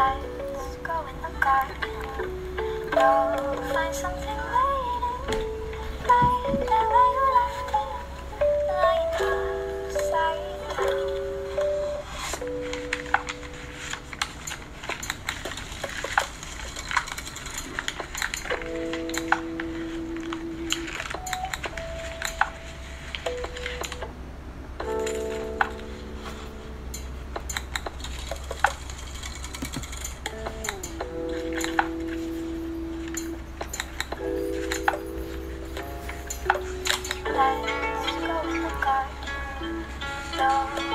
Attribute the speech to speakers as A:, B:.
A: Let's go in the garden. Go find something. I go forgot. Love.